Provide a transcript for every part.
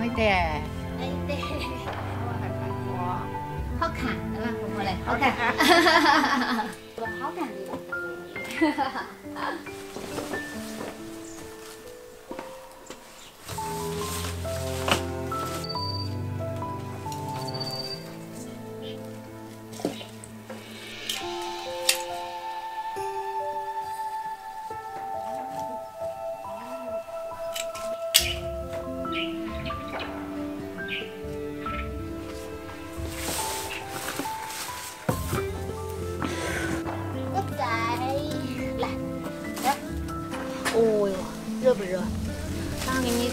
大脚没得，哎，对，好看，对吧？婆婆嘞，好看，多好看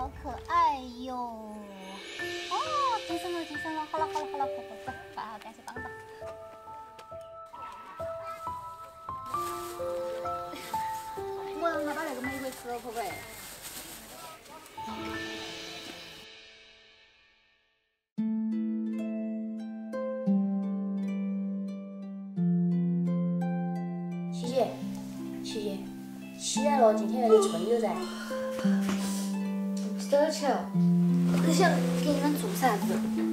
小可爱哟！哦，提升了，提升了！好了，好了，好了，婆婆走，把感谢帮吧。我要拿把那个玫瑰吃了，婆婆。七姐，七姐，起来了，今天要去春游噻。走球我，想给你们做啥子？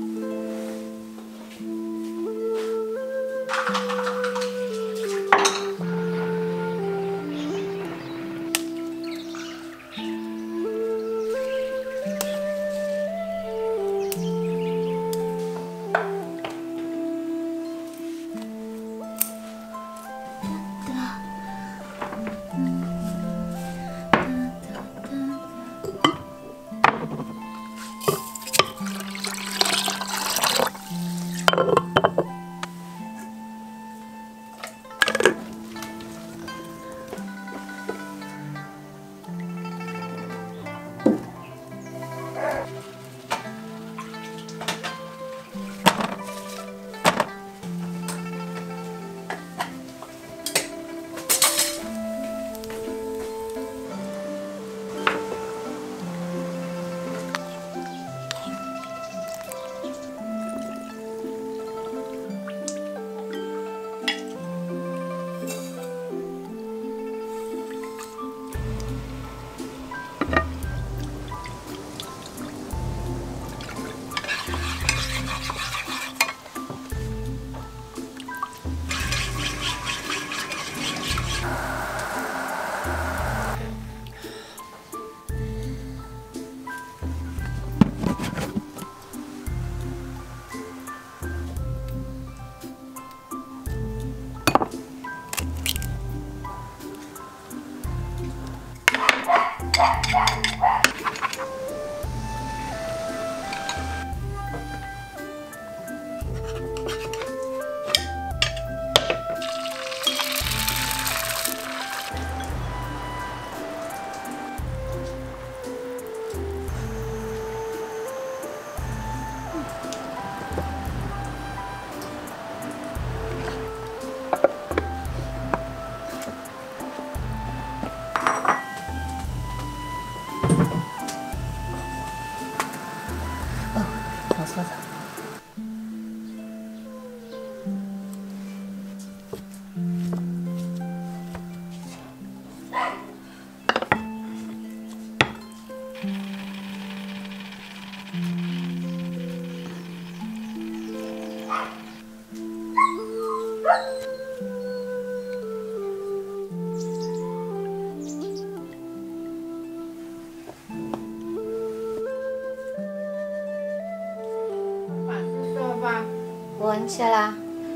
起来啦，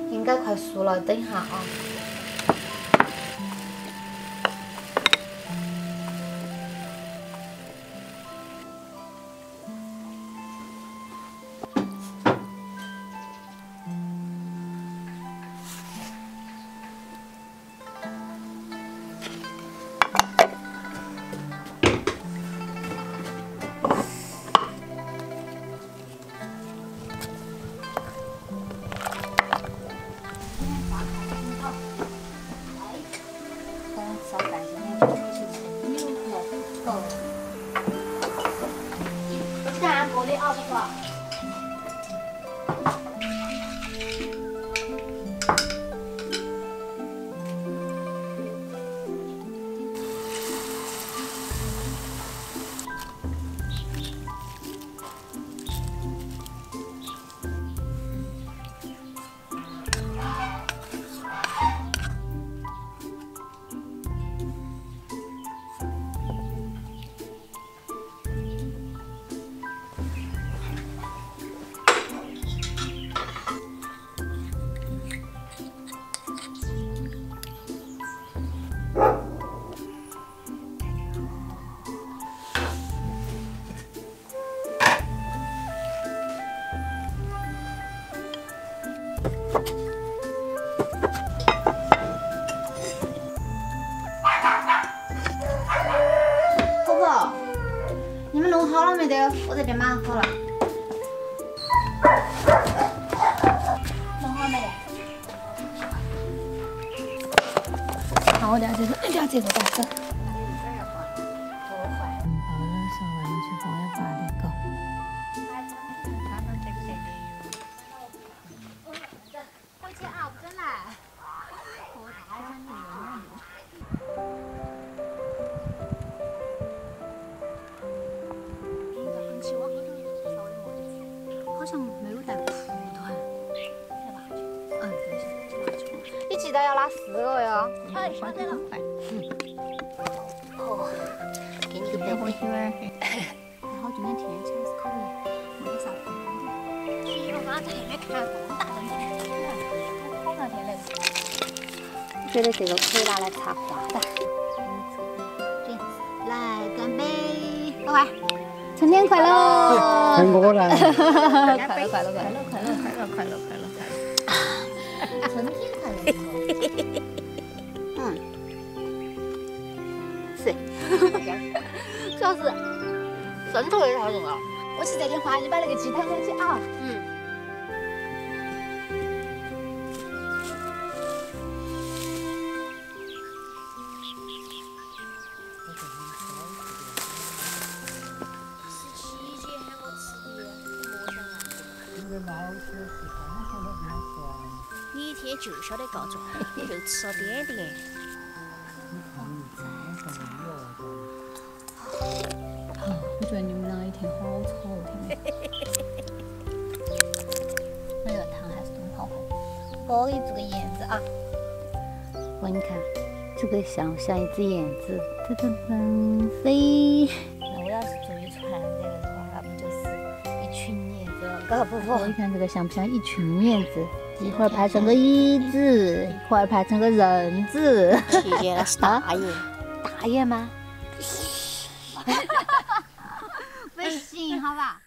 应该快熟了，等一下啊。婆婆，你们弄好了没得？我这边马上好了。弄好没得？好，我俩这个，俩这个，走。拉四个呀！哎，晓得了。哦，给你个杯杯。好，今天天气还是可以，没啥风。天我刚才在那边看，大风的。好天来觉得这个可以拿来插花的。这样子，来干杯！快快，春天快乐！春我来。快乐快乐快乐快乐快乐快乐快乐快乐！春天快乐！嫂子，生抽有啥用啊？我去这点花，你把那个鸡蛋拿去啊。嗯。十七姐喊我吃，你。你一天就晓得告状，就吃了点点。我觉得你们俩一天好吵，天 那个汤还是很好喝。我给你做个燕子啊，我你看，这个像不像一只燕子？噔噔噔飞。那我要是做一船这个的话，那不就是一群燕子？搞不不，你看这个像不像一群燕子？一会儿排成个椅子，一会儿排成个人字。体现的是大爷，大爷吗？好吧